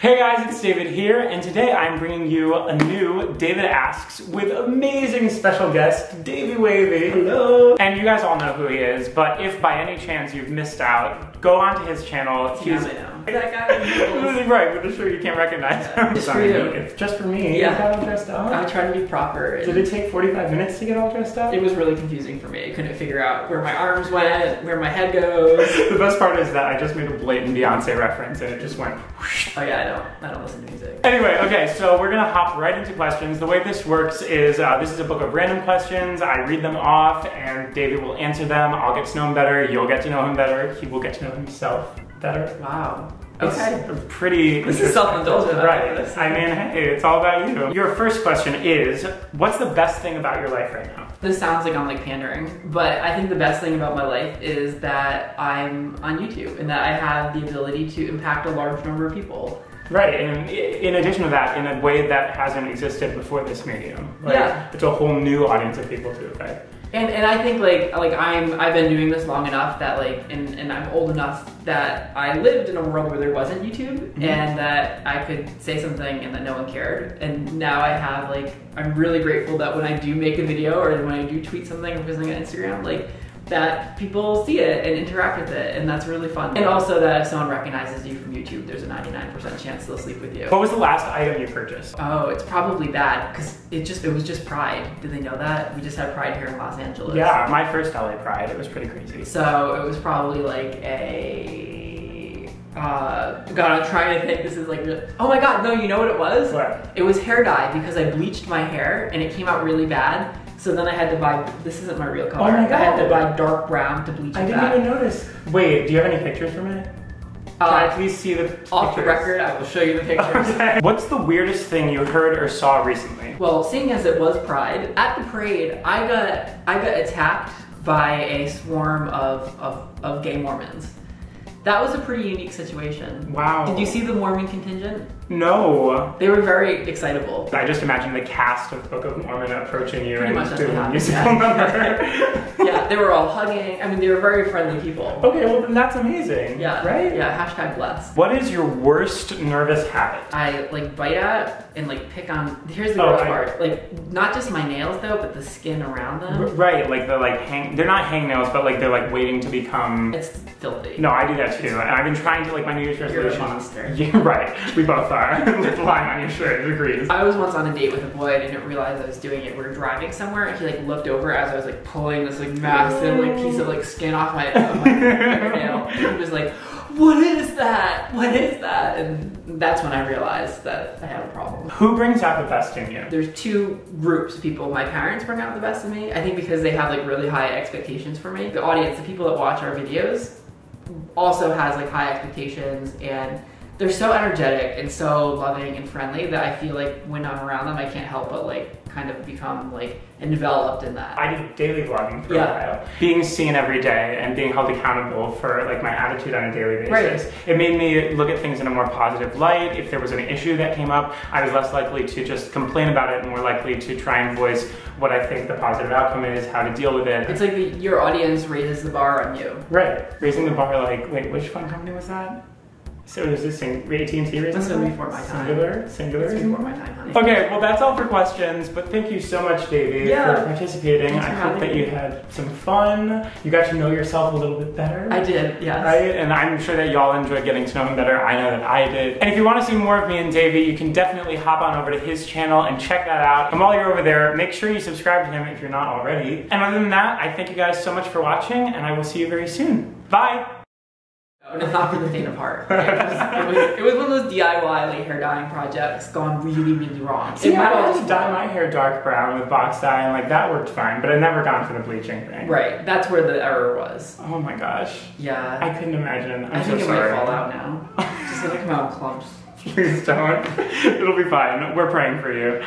Hey guys, it's David here, and today I'm bringing you a new David Asks with amazing special guest, Davey Wavey. Hello. And you guys all know who he is, but if by any chance you've missed out, go onto his channel. He's That guy. Right, but I'm sure you can't recognize him. Just for you. It's just for me. Yeah. You got all dressed I up? tried to be proper. Did it take 45 minutes to get all dressed up? It was really confusing for me. I couldn't figure out where my arms went, where my head goes. the best part is that I just made a blatant Beyonce reference and it just went whoosh. Oh yeah, I don't. I don't listen to music. Anyway, okay, so we're gonna hop right into questions. The way this works is uh, this is a book of random questions. I read them off, and David will answer them. I'll get to know him better. You'll get to know him better. He will get to know himself better. Wow. It's Okay. pretty. This is self-indulgent. Right. I mean, hey, it's all about you. Your first question is What's the best thing about your life right now? This sounds like I'm like pandering, but I think the best thing about my life is that I'm on YouTube and that I have the ability to impact a large number of people. Right, and in addition to that, in a way that hasn't existed before this medium. Like, Yeah. It's a whole new audience of people to affect. And, and I think like like I'm I've been doing this long enough that like and, and I'm old enough that I lived in a world where there wasn't YouTube Mm-hmm. and that I could say something and that no one cared. And now I have like I'm really grateful that when I do make a video or when I do tweet something or something on Instagram, like that people see it and interact with it and that's really fun. And also that if someone recognizes you from YouTube, there's a 99% chance they'll sleep with you. What was the last item you purchased? Oh, it's probably bad because it just it was just Pride. Did they know that? We just had Pride here in Los Angeles. Yeah, my first LA Pride. It was pretty crazy. So it was probably like a. Uh, God, I'm trying to think. This is like. Oh my God! No, you know what it was? What? It was hair dye because I bleached my hair and it came out really bad. So then I had to buy. This isn't my real color. Oh my God. I had to buy dark brown to bleach I didn't back. even notice. Wait, do you have any pictures from it? Can I Uh, please see the off the record, I will show you the pictures. Okay. What's the weirdest thing you heard or saw recently? Well, seeing as it was Pride, at the parade, I got I got attacked by a swarm of, of, of gay Mormons. That was a pretty unique situation. Wow. Did you see the Mormon contingent? No. They were very excitable. I just imagine the cast of Book of Mormon approaching you Pretty and much doing a musical yeah. number. yeah, they were all hugging. I mean, they were very friendly people. okay, well then that's amazing. Yeah. Right? Yeah, hashtag blessed. What is your worst nervous habit? I like bite at and like pick on. Here's the Oh, gross I- part. Like not just my nails though, but the skin around R- them. Right, like the like hang. They're not hang nails, but like they're like waiting to become. It's filthy. No, I do that too, and I've been trying to like my New Year's resolution. You're a monster. Yeah, right. We both are. the line on your shirt agrees. I was once on a date with a boy and I didn't realize I was doing it. We were driving somewhere and he like looked over as I was like pulling this like massive like piece of like skin off my, of my. And he was like, "What is that? What is that?" And that's when I realized that I had a problem. Who brings out the best in you? There's two groups of people. My parents bring out the best in me. I think because they have like really high expectations for me. The audience, the people that watch our videos, also has like high expectations and they're so energetic and so loving and friendly that I feel like when I'm around them, I can't help but like kind of become like enveloped in that. I did daily vlogging for Yeah. a while. Being seen every day and being held accountable for like my attitude on a daily basis. Right. It made me look at things in a more positive light. If there was an issue that came up, I was less likely to just complain about it and more likely to try and voice what I think the positive outcome is, how to deal with it. It's like the, your audience raises the bar on you. right. Raising the bar like, wait, which phone company was that? So is this sing- AT&T raising This the was bar? before my time. Cingular? Cingular? It's before my time, honey. Okay, well that's all for questions, but thank you so much, Davey, Yeah. for participating. I hope that you had some fun. You got to know yourself a little bit better. I did, yes. Right? And I'm sure that y'all enjoyed getting to know him better. I know that I did. And if you want to see more of me and Davey, you can definitely hop on over to his channel and check that out. And while you're over there, make sure you subscribe to him if you're not already. And other than that, I thank you guys so much for watching, and I will see you very soon. Bye! And it's not for the faint of heart. It was, it, was, it was one of those DIY like hair dyeing projects gone really, really wrong. See, it might I all had to just dye my hair dark brown with box dye, and like that worked fine, but I've never gone for the bleaching thing. Right, that's where the error was. Oh my gosh. Yeah. I couldn't imagine. I'm I think so it sorry. might fall out now. It's just gonna come out in clumps. Please don't. It'll be fine. We're praying for you.